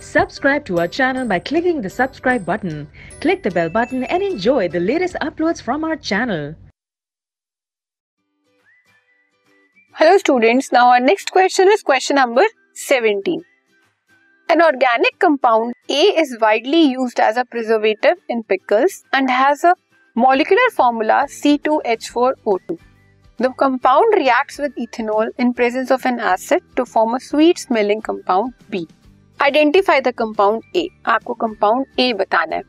Subscribe to our channel by clicking the subscribe button. Click the bell button and enjoy the latest uploads from our channel. Hello students, now our next question is question number 17. An organic compound A is widely used as a preservative in pickles and has a molecular formula C2H4O2. The compound reacts with ethanol in presence of an acid to form a sweet smelling compound B. Identify the compound A आपको compound A बताना है.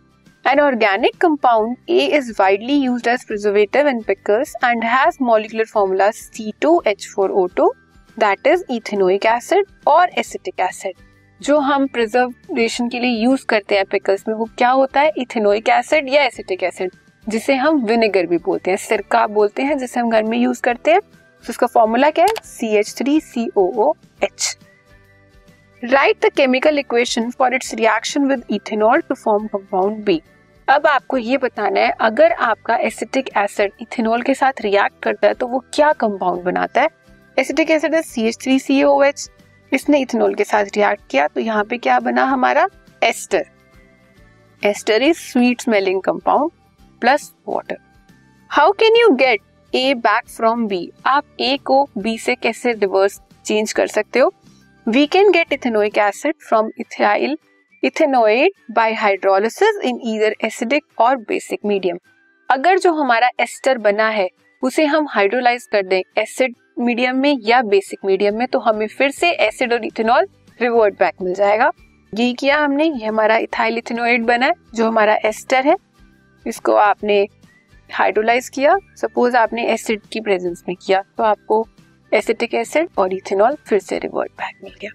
An organic compound A is widely use as preservative and pickles and has molecular formula C two H four O two that is acid जो हम preservation के लिए use करते हैं pickles में, वो क्या होता है? इथेनोइक एसिड या एसिटिक एसिड जिसे हम विनेगर भी बोलते हैं. सिरका बोलते हैं, जिसे हम घर में यूज़ करते हैं. तो उसका फॉर्मूला क्या है? C H three C O H write the chemical equation for its reaction with ethanol to form compound B अब आपको ये बताना है, अगर आपका एसिटिक एसिड इथेनॉल के साथ रिएक्ट करता है तो वो क्या कंपाउंड बनाता है? एसिटिक एसिड है C H three C O H इसने इथेनॉल के साथ रिएक्ट किया तो यहाँ पे क्या बना हमारा? Ester ester is sweet smelling compound plus water how can you get A back from B आप ए को बी से कैसे रिवर्स चेंज कर सकते हो? We can get ethanoic acid from ethyl ethanoate by hydrolysis in either acidic और basic medium अगर जो हमारा एस्टर बना है, उसे हम हाइड्रोलाइज कर दें एसिड मीडियम में या बेसिक मीडियम में तो हमें फिर से एसिड और इथेनॉल रिवर्ट बैक मिल जाएगा। ये किया हमने, ये हमारा इथाइल इथेनोइड बना है, जो हमारा एस्टर है। इसको आपने हाइड्रोलाइज किया। सपोज़ आपने एसिड की प्रेजेंस में किया तो आपको एसिटिक एसिड और इथेनॉल फिर से रिवर्ट बैक मिल गया।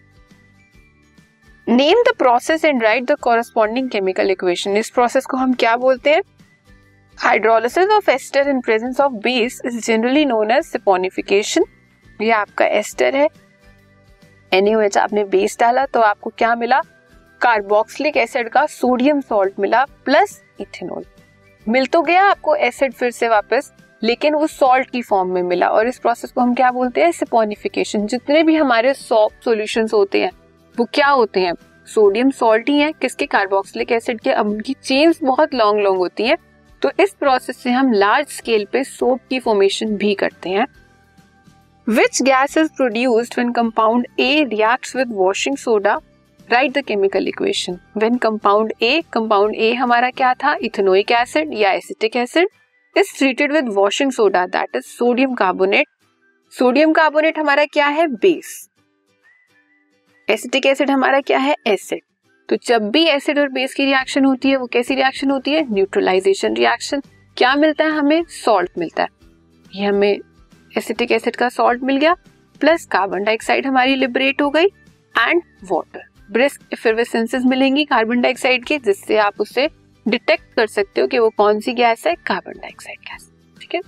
Name the process and write the corresponding chemical equation इस प्रोसेस को हम क्या बोलते हैं? Hydrolysis of ester in presence of base is generally known as saponification ये आपका एस्टर है। एनएच आपने बेस डाला तो आपको क्या मिला? कार्बोक्सिलिक एसिड का सोडियम सॉल्ट मिला प्लस इथेनॉल मिल तो गया आपको एसिड फिर से वापस। लेकिन वो सॉल्ट की फॉर्म में मिला और इस प्रोसेस को हम क्या बोलते हैं? सिपोनिफिकेशन जितने भी हमारे सॉफ्ट सॉल्यूशंस होते हैं, वो क्या होते हैं? सोडियम सॉल्ट ही है। किसके? कार्बोक्सिलिक एसिड के। अब उनकी चेन्स बहुत लॉन्ग लॉन्ग होती हैं। तो इस प्रोसेस से हम लार्ज स्केल पे सोप की फॉर्मेशन भी करते हैं। Which gas is produced when compound A reacts with washing soda write the chemical equation when compound A compound A हमारा क्या था? इथेनोइक एसिड या acetic acid is treated with washing soda that is sodium carbonate sodium carbonate हमारा क्या है? Base acetic acid हमारा क्या है? एसिड तो जब भी एसिड और बेस की रिएक्शन होती है, वो कैसी रिएक्शन होती है? न्यूट्रलाइजेशन रिएक्शन क्या मिलता है हमें? सॉल्ट मिलता है. ये हमें एसिटिक एसिड का सॉल्ट मिल गया प्लस कार्बन डाइऑक्साइड हमारी लिबरेट हो गई एंड वाटर ब्रिस्क इफिवेसेंसेस मिलेंगी कार्बन डाइऑक्साइड के, जिससे आप उसे डिटेक्ट कर सकते हो कि वो कौन सी गैस है कार्बन डाइऑक्साइड गैस, ठीक है?